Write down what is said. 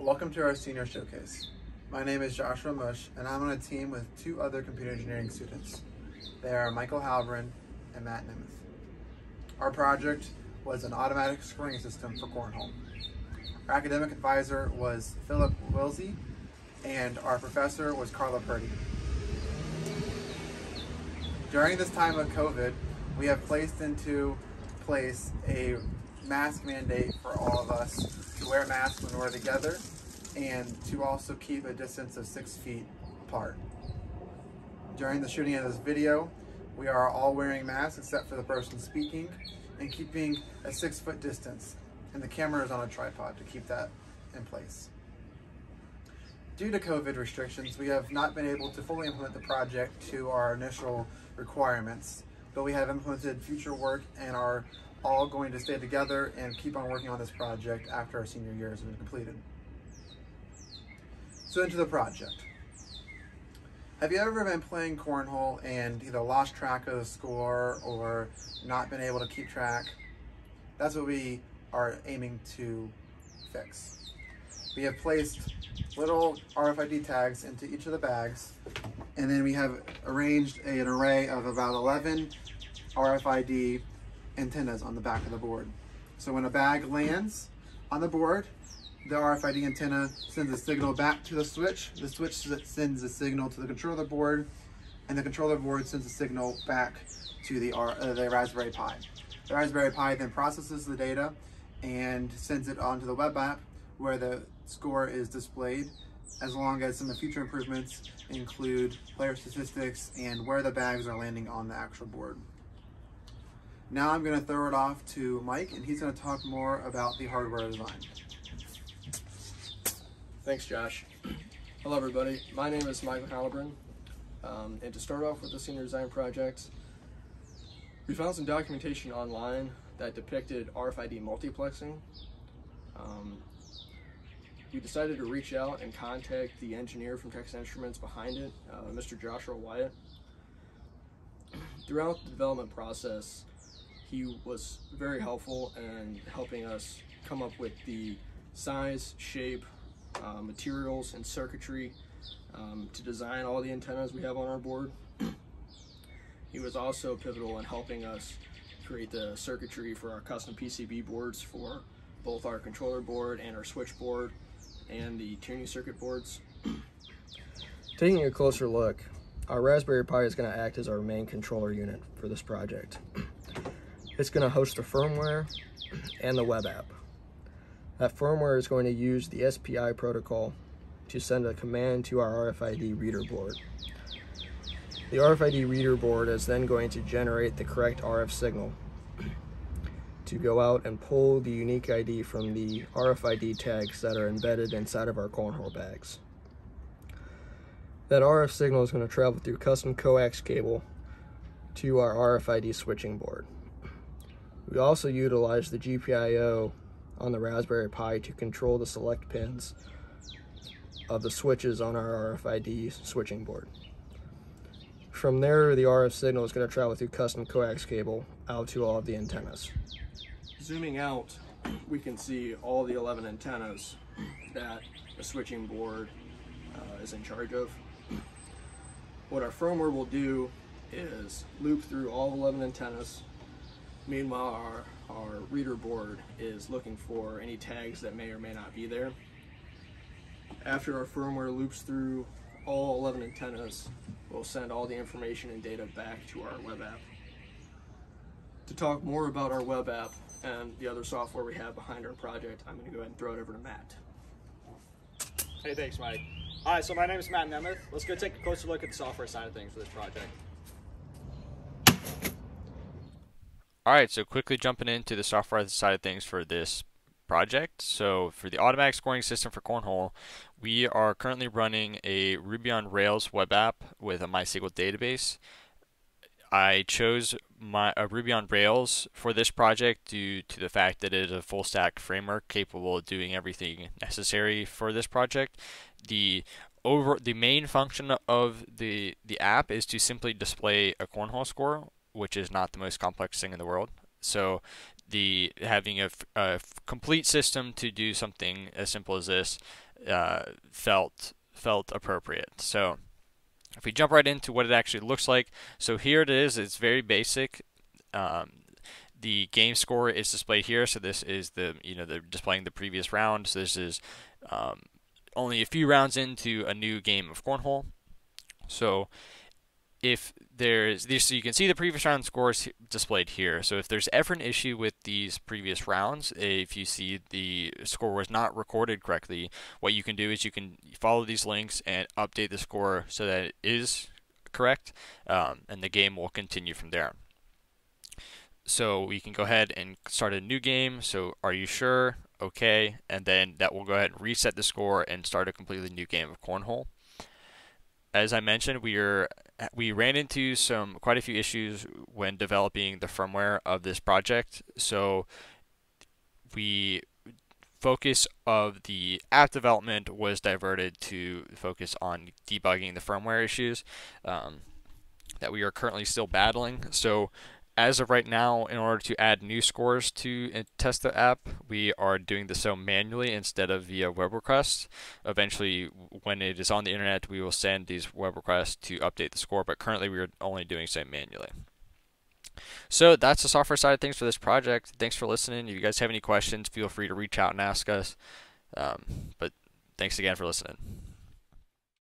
Welcome to our senior showcase. My name is Joshua Mush, and I'm on a team with two other computer engineering students. They are Michael Halverin and Matt Nemeth. Our project was an automatic scoring system for cornhole. Our academic advisor was Philip Wilsey, and our professor was Carla Purdy. During this time of COVID, we have placed into place a mask mandate for all of us to wear masks when we're together and to also keep a distance of six feet apart. During the shooting of this video, we are all wearing masks except for the person speaking and keeping a six foot distance. And the camera is on a tripod to keep that in place. Due to COVID restrictions, we have not been able to fully implement the project to our initial requirements, but we have implemented future work and are all going to stay together and keep on working on this project after our senior year has been completed. So into the project. Have you ever been playing cornhole and either lost track of the score or not been able to keep track? That's what we are aiming to fix. We have placed little RFID tags into each of the bags and then we have arranged an array of about 11 RFID antennas on the back of the board. So when a bag lands on the board, the RFID antenna sends a signal back to the switch. The switch sends a signal to the controller board, and the controller board sends a signal back to the, uh, the Raspberry Pi. The Raspberry Pi then processes the data and sends it onto the web app where the score is displayed, as long as some of the future improvements include player statistics and where the bags are landing on the actual board. Now I'm going to throw it off to Mike, and he's going to talk more about the hardware design. Thanks, Josh. Hello, everybody. My name is Michael Halloran. Um, and to start off with the senior design project, we found some documentation online that depicted RFID multiplexing. Um, we decided to reach out and contact the engineer from Texas Instruments behind it, uh, Mr. Joshua Wyatt. Throughout the development process, he was very helpful in helping us come up with the size, shape, uh, materials, and circuitry um, to design all the antennas we have on our board. he was also pivotal in helping us create the circuitry for our custom PCB boards for both our controller board and our switchboard and the tuning circuit boards. Taking a closer look, our Raspberry Pi is going to act as our main controller unit for this project. It's going to host the firmware and the web app. That firmware is going to use the SPI protocol to send a command to our RFID reader board. The RFID reader board is then going to generate the correct RF signal to go out and pull the unique ID from the RFID tags that are embedded inside of our cornhole bags. That RF signal is going to travel through custom coax cable to our RFID switching board. We also utilize the GPIO on the Raspberry Pi to control the select pins of the switches on our RFID switching board. From there, the RF signal is going to travel through custom coax cable out to all of the antennas. Zooming out, we can see all the 11 antennas that the switching board uh, is in charge of. What our firmware will do is loop through all 11 antennas Meanwhile, our, our reader board is looking for any tags that may or may not be there. After our firmware loops through all 11 antennas, we'll send all the information and data back to our web app. To talk more about our web app and the other software we have behind our project, I'm going to go ahead and throw it over to Matt. Hey, thanks, Mike. Hi, so my name is Matt Nemeth. Let's go take a closer look at the software side of things for this project. Alright, so quickly jumping into the software side of things for this project. So for the automatic scoring system for Cornhole, we are currently running a Ruby on Rails web app with a MySQL database. I chose my Ruby on Rails for this project due to the fact that it is a full stack framework capable of doing everything necessary for this project. The over the main function of the the app is to simply display a cornhole score which is not the most complex thing in the world. So the having a, a complete system to do something as simple as this uh, felt felt appropriate. So if we jump right into what it actually looks like, so here it is. It's very basic. Um, the game score is displayed here. So this is the you know they're displaying the previous round. So this is um, only a few rounds into a new game of cornhole. So if there's this, so you can see the previous round scores displayed here. So if there's ever an issue with these previous rounds, if you see the score was not recorded correctly, what you can do is you can follow these links and update the score so that it is correct, um, and the game will continue from there. So we can go ahead and start a new game. So are you sure? Okay, and then that will go ahead and reset the score and start a completely new game of cornhole. As I mentioned, we are we ran into some quite a few issues when developing the firmware of this project. So we focus of the app development was diverted to focus on debugging the firmware issues um, that we are currently still battling. So as of right now, in order to add new scores to test the app, we are doing this so manually instead of via web requests. Eventually, when it is on the internet, we will send these web requests to update the score, but currently we are only doing so manually. So that's the software side of things for this project. Thanks for listening. If you guys have any questions, feel free to reach out and ask us. Um, but thanks again for listening.